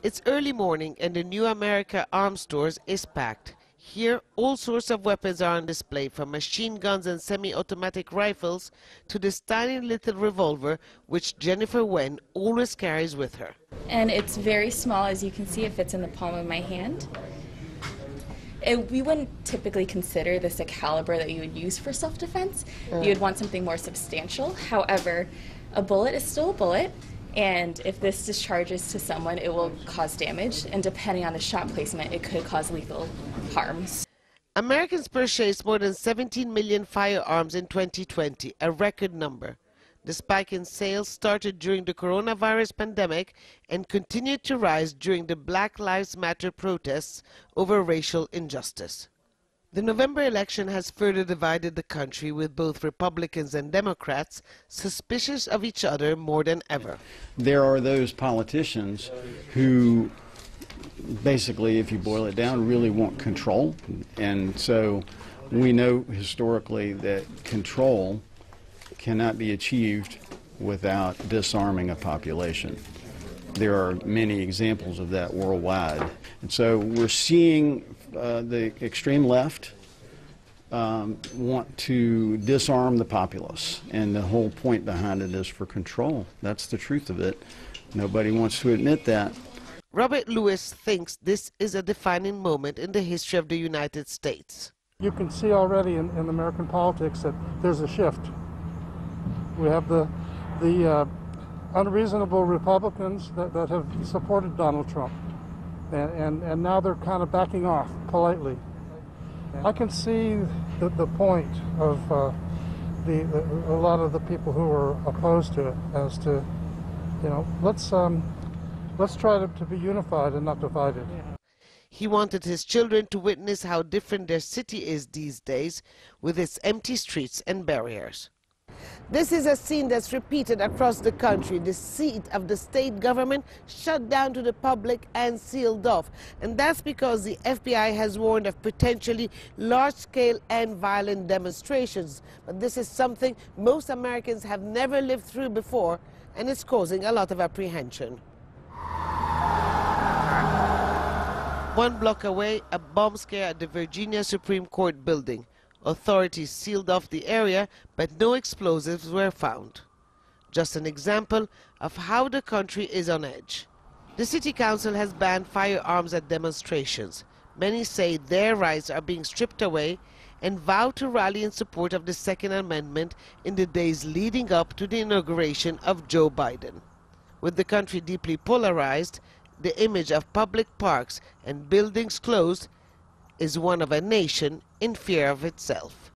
It's early morning and the New America Arms Stores is packed. Here, all sorts of weapons are on display, from machine guns and semi-automatic rifles to this tiny little revolver which Jennifer Wen always carries with her. And it's very small, as you can see, it fits in the palm of my hand. It, we wouldn't typically consider this a caliber that you would use for self-defense. You mm. would want something more substantial. However, a bullet is still a bullet, and if this discharges to someone, it will cause damage, and depending on the shot placement, it could cause lethal harms. Americans purchased more than 17 million firearms in 2020, a record number. The spike in sales started during the coronavirus pandemic and continued to rise during the Black Lives Matter protests over racial injustice. The November election has further divided the country with both Republicans and Democrats suspicious of each other more than ever. There are those politicians who basically, if you boil it down, really want control. And so we know historically that control cannot be achieved without disarming a population. There are many examples of that worldwide. And so we're seeing uh, the extreme left um, want to disarm the populace. And the whole point behind it is for control. That's the truth of it. Nobody wants to admit that. Robert Lewis thinks this is a defining moment in the history of the United States. You can see already in, in American politics that there's a shift. We have the, the uh, unreasonable Republicans that, that have supported Donald Trump, and, and, and now they're kind of backing off politely. I can see the, the point of uh, the, the, a lot of the people who are opposed to it as to, you know, let's, um, let's try to, to be unified and not divided. He wanted his children to witness how different their city is these days with its empty streets and barriers. This is a scene that's repeated across the country. The seat of the state government shut down to the public and sealed off. And that's because the FBI has warned of potentially large-scale and violent demonstrations. But this is something most Americans have never lived through before, and it's causing a lot of apprehension. One block away, a bomb scare at the Virginia Supreme Court building. Authorities sealed off the area, but no explosives were found. Just an example of how the country is on edge. The City Council has banned firearms at demonstrations. Many say their rights are being stripped away and vow to rally in support of the Second Amendment in the days leading up to the inauguration of Joe Biden. With the country deeply polarized, the image of public parks and buildings closed is one of a nation in fear of itself.